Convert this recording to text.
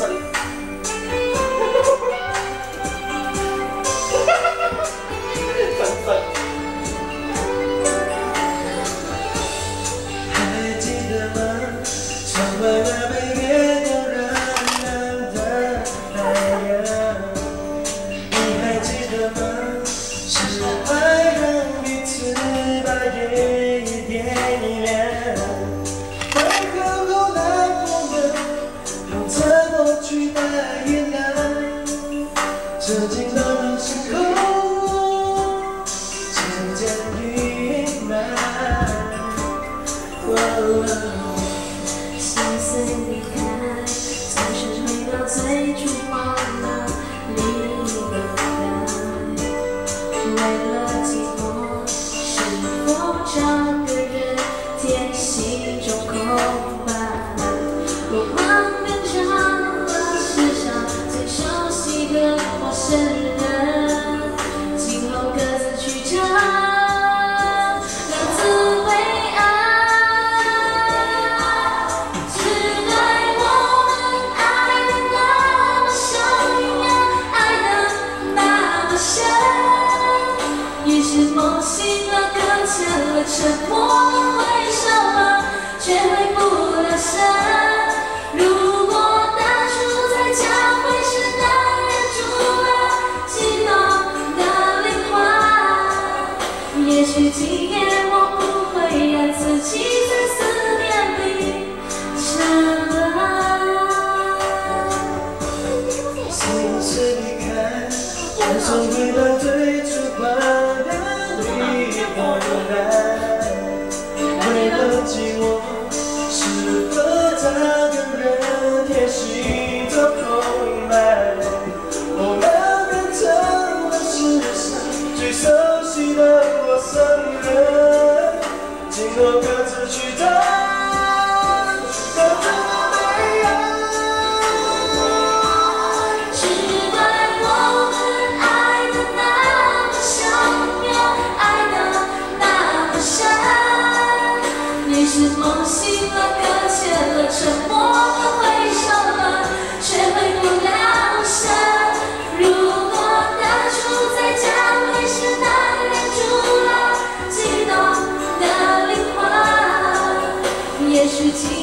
真，还记得吗？你还记得吗？是爱让彼此把夜点亮。 없어진 너는 자꾸 잠잔 위에만 沉默为什么却回不了神？如果当初在交，会时能忍住了激动的灵魂。也许今天你我爱。为了寂寞，opportunity